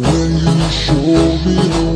when you show me the